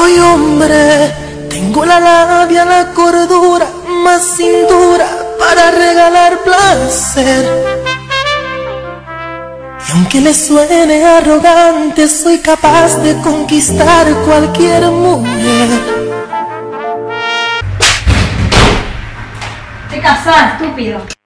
Soy hombre, tengo la labia, la cordura, más cintura para regalar placer. Y aunque le suene arrogante, soy capaz de conquistar cualquier mujer. Te casas, estúpido.